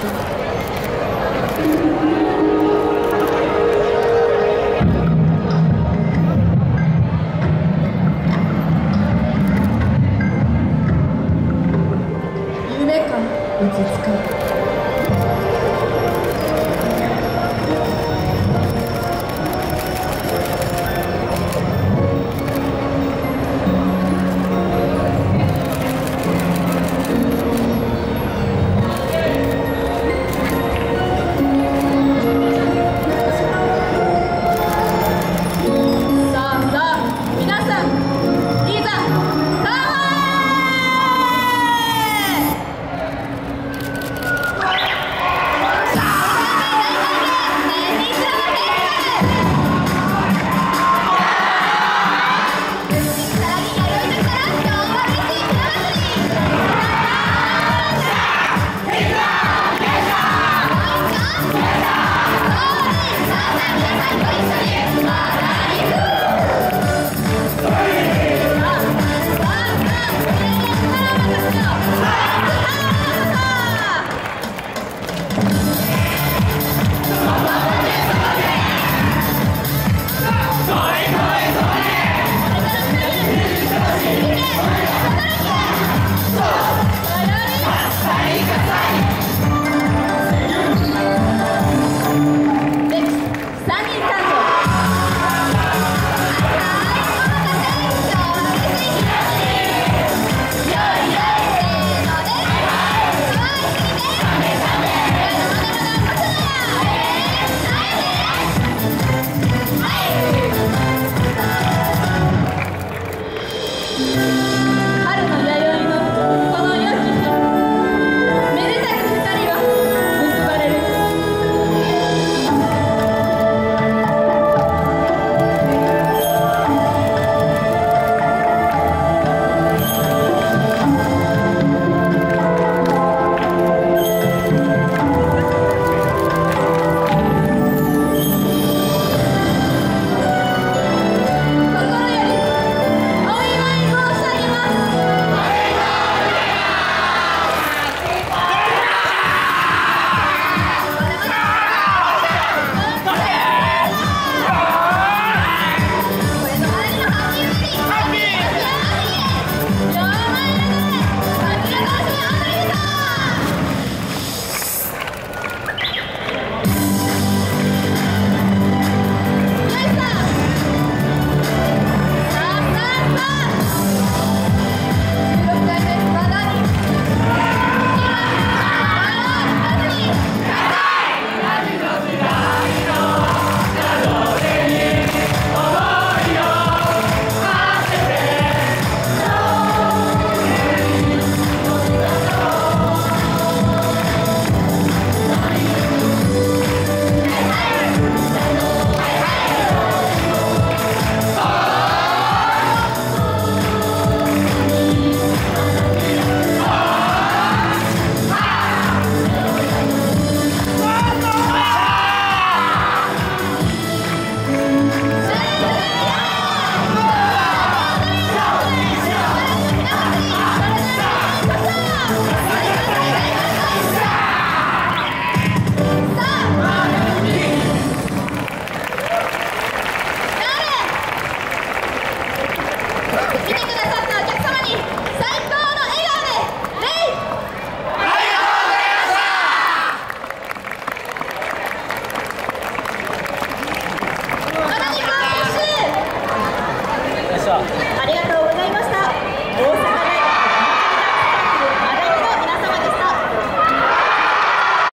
Thank you. ありがとう。